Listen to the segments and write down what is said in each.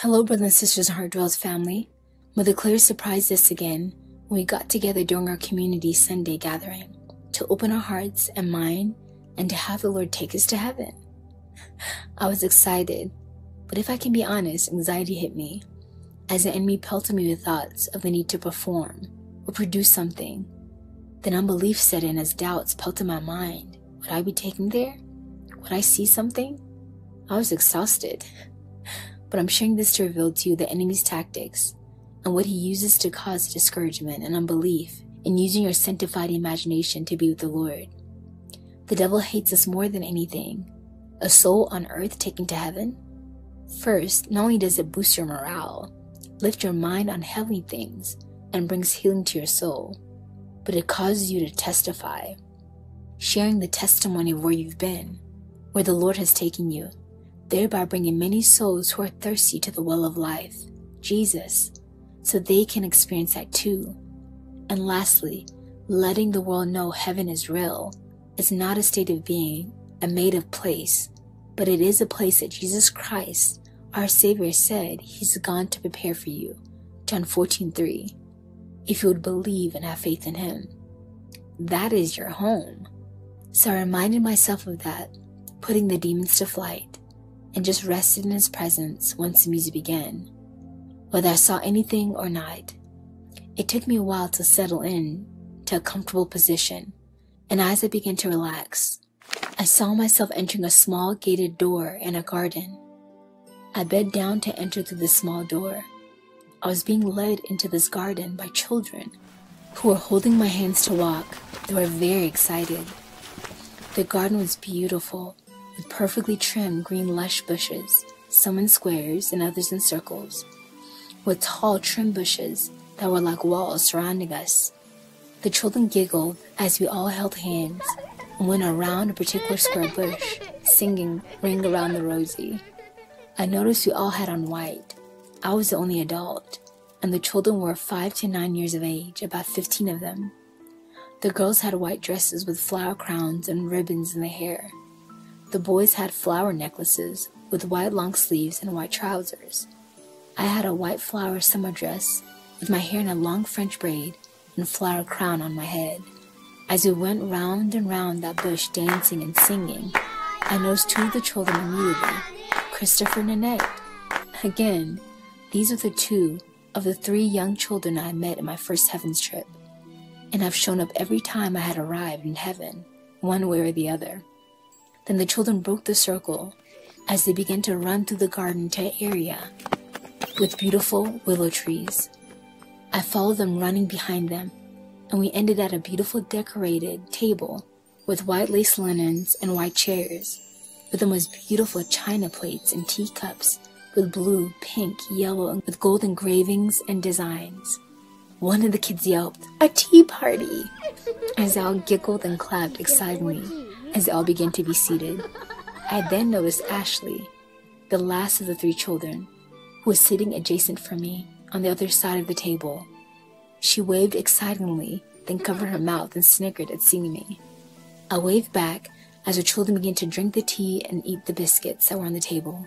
Hello, brothers and sisters Heartdwellers family. Mother Clare surprised us again when we got together during our community Sunday gathering to open our hearts and mind and to have the Lord take us to heaven. I was excited, but if I can be honest, anxiety hit me as the enemy pelted me with thoughts of the need to perform or produce something. Then unbelief set in as doubts pelted my mind. Would I be taken there? Would I see something? I was exhausted but I'm sharing this to reveal to you the enemy's tactics and what he uses to cause discouragement and unbelief in using your sanctified imagination to be with the Lord. The devil hates us more than anything. A soul on earth taken to heaven? First, not only does it boost your morale, lift your mind on heavenly things, and brings healing to your soul, but it causes you to testify, sharing the testimony of where you've been, where the Lord has taken you, thereby bringing many souls who are thirsty to the well of life, Jesus, so they can experience that too. And lastly, letting the world know heaven is real. It's not a state of being, a made of place, but it is a place that Jesus Christ, our Savior, said He's gone to prepare for you. John 14 3. If you would believe and have faith in Him, that is your home. So I reminded myself of that, putting the demons to flight and just rested in his presence once the music began. Whether I saw anything or not, it took me a while to settle in to a comfortable position, and as I began to relax, I saw myself entering a small gated door in a garden. I bent down to enter through the small door. I was being led into this garden by children who were holding my hands to walk. They were very excited. The garden was beautiful with perfectly trimmed green lush bushes, some in squares and others in circles, with tall trim bushes that were like walls surrounding us. The children giggled as we all held hands and went around a particular square bush, singing Ring Around the Rosie. I noticed we all had on white. I was the only adult, and the children were five to nine years of age, about 15 of them. The girls had white dresses with flower crowns and ribbons in the hair. The boys had flower necklaces with white long sleeves and white trousers. I had a white flower summer dress with my hair in a long French braid and a flower crown on my head. As we went round and round that bush dancing and singing, I noticed two of the children immediately, Christopher and Annette. Again, these are the two of the three young children I met in my first heavens trip, and have shown up every time I had arrived in heaven, one way or the other. Then the children broke the circle as they began to run through the garden to an area with beautiful willow trees. I followed them running behind them, and we ended at a beautiful decorated table with white lace linens and white chairs, with the most beautiful china plates and teacups with blue, pink, yellow, and with gold engravings and designs. One of the kids yelped, A tea party! As all giggled and clapped excitedly as they all began to be seated. I then noticed Ashley, the last of the three children, who was sitting adjacent from me on the other side of the table. She waved excitedly, then covered her mouth and snickered at seeing me. I waved back as the children began to drink the tea and eat the biscuits that were on the table.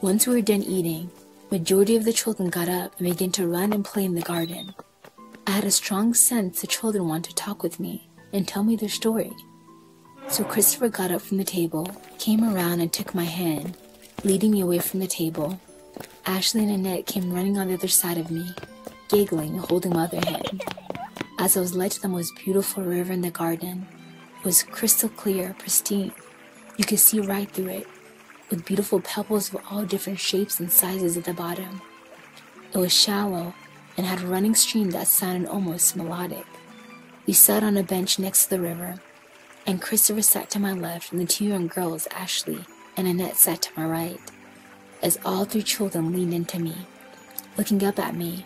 Once we were done eating, majority of the children got up and began to run and play in the garden. I had a strong sense the children wanted to talk with me and tell me their story. So Christopher got up from the table, came around and took my hand, leading me away from the table. Ashley and Annette came running on the other side of me, giggling holding my other hand. As I was led to the most beautiful river in the garden, it was crystal clear, pristine. You could see right through it, with beautiful pebbles of all different shapes and sizes at the bottom. It was shallow and had a running stream that sounded almost melodic. We sat on a bench next to the river and Christopher sat to my left, and the two young girls, Ashley and Annette, sat to my right, as all three children leaned into me, looking up at me,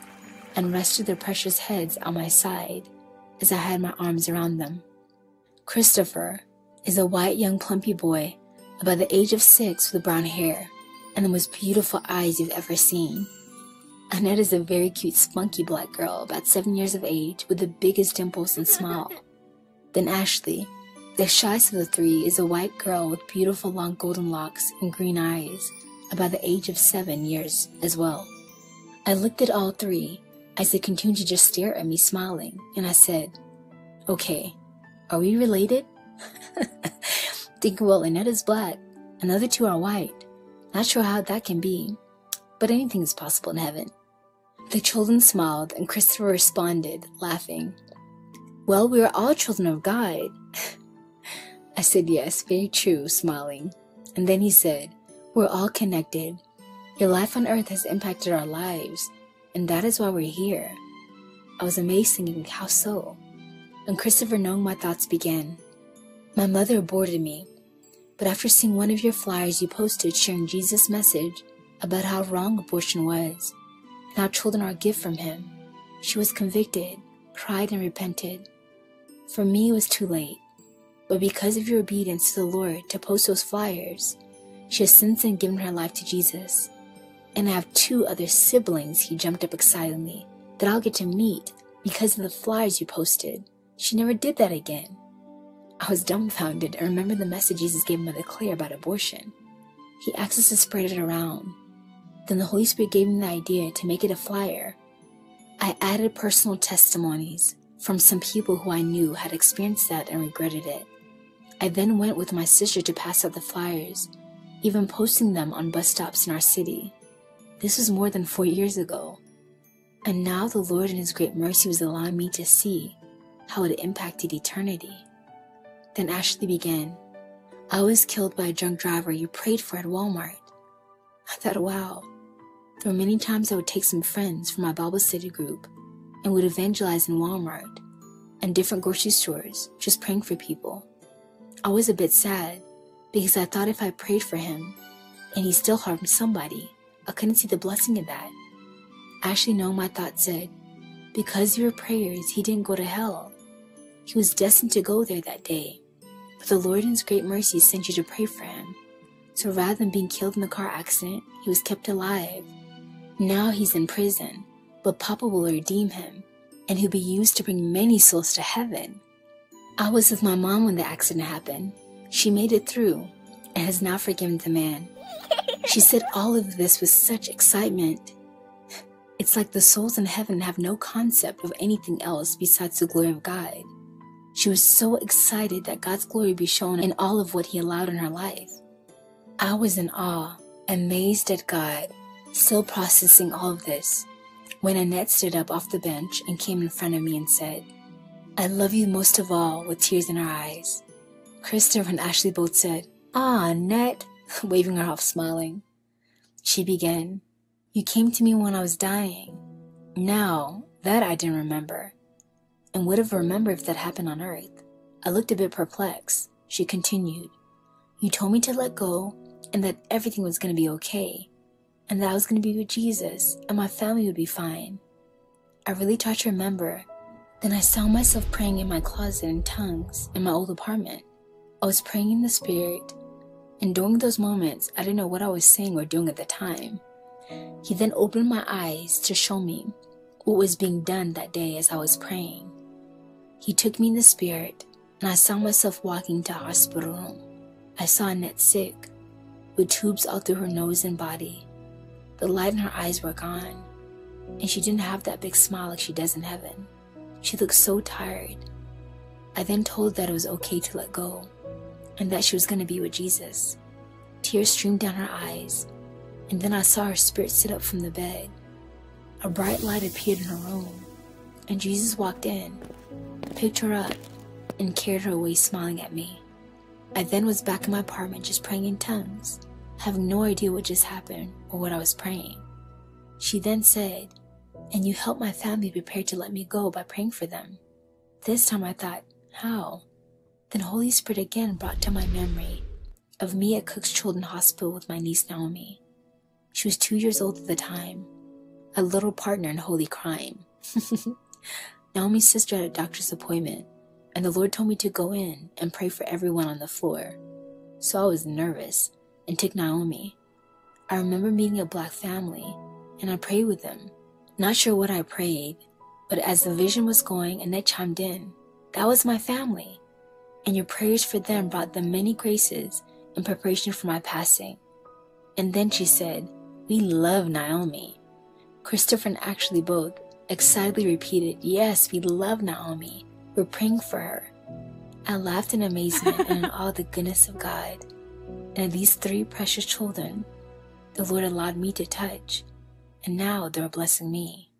and rested their precious heads on my side as I had my arms around them. Christopher is a white young plumpy boy about the age of six with brown hair and the most beautiful eyes you've ever seen. Annette is a very cute spunky black girl about seven years of age with the biggest dimples and smile. Then Ashley the shyest of the three is a white girl with beautiful long golden locks and green eyes, about the age of seven years as well. I looked at all three as they continued to just stare at me smiling, and I said, Okay, are we related? Thinking, well, Annette is black, another two are white. Not sure how that can be, but anything is possible in heaven. The children smiled, and Christopher responded, laughing, Well, we are all children of God. I said, Yes, very true, smiling. And then he said, We're all connected. Your life on earth has impacted our lives, and that is why we're here. I was amazed thinking, How so? And Christopher, knowing my thoughts, began. My mother aborted me, but after seeing one of your flyers you posted sharing Jesus' message about how wrong abortion was, and how children are a gift from Him, she was convicted, cried, and repented. For me, it was too late. But because of your obedience to the Lord to post those flyers, she has since then given her life to Jesus. And I have two other siblings, he jumped up excitedly, that I'll get to meet because of the flyers you posted. She never did that again. I was dumbfounded and remembered the message Jesus gave Mother Clare about abortion. He asked us to spread it around. Then the Holy Spirit gave me the idea to make it a flyer. I added personal testimonies from some people who I knew had experienced that and regretted it. I then went with my sister to pass out the flyers, even posting them on bus stops in our city. This was more than four years ago. And now the Lord in His great mercy was allowing me to see how it impacted eternity. Then Ashley began, I was killed by a drunk driver you prayed for at Walmart. I thought, wow. There were many times I would take some friends from my Bible study group and would evangelize in Walmart and different grocery stores, just praying for people. I was a bit sad because I thought if I prayed for him and he still harmed somebody, I couldn't see the blessing in that. Actually, no, my thought said, because of your prayers, he didn't go to hell. He was destined to go there that day. But the Lord in His great mercy sent you to pray for him. So rather than being killed in the car accident, he was kept alive. Now he's in prison, but Papa will redeem him, and he'll be used to bring many souls to heaven. I was with my mom when the accident happened. She made it through and has now forgiven the man. She said all of this with such excitement. It's like the souls in heaven have no concept of anything else besides the glory of God. She was so excited that God's glory be shown in all of what He allowed in her life. I was in awe, amazed at God, still processing all of this, when Annette stood up off the bench and came in front of me and said, I love you most of all, with tears in her eyes. Krista and Ashley both said, Ah, Annette, waving her off, smiling. She began, You came to me when I was dying. Now, that I didn't remember, and would have remembered if that happened on Earth. I looked a bit perplexed. She continued, You told me to let go and that everything was going to be okay, and that I was going to be with Jesus and my family would be fine. I really tried to remember then I saw myself praying in my closet in tongues in my old apartment. I was praying in the spirit, and during those moments, I didn't know what I was saying or doing at the time. He then opened my eyes to show me what was being done that day as I was praying. He took me in the spirit, and I saw myself walking to a hospital room. I saw Annette sick, with tubes all through her nose and body. The light in her eyes were gone, and she didn't have that big smile like she does in heaven. She looked so tired. I then told that it was okay to let go and that she was going to be with Jesus. Tears streamed down her eyes, and then I saw her spirit sit up from the bed. A bright light appeared in her room, and Jesus walked in, picked her up, and carried her away smiling at me. I then was back in my apartment just praying in tongues, having no idea what just happened or what I was praying. She then said, and you helped my family prepare to let me go by praying for them. This time I thought, how? Then Holy Spirit again brought to my memory of me at Cook's Children's Hospital with my niece Naomi. She was two years old at the time, a little partner in holy crime. Naomi's sister had a doctor's appointment, and the Lord told me to go in and pray for everyone on the floor. So I was nervous and took Naomi. I remember meeting a black family, and I prayed with them. Not sure what I prayed, but as the vision was going and they chimed in, that was my family. And your prayers for them brought them many graces in preparation for my passing. And then she said, We love Naomi. Christopher and Ashley both excitedly repeated, Yes, we love Naomi. We're praying for her. I laughed in amazement and in all the goodness of God. And these three precious children, the Lord allowed me to touch, and now they're blessing me.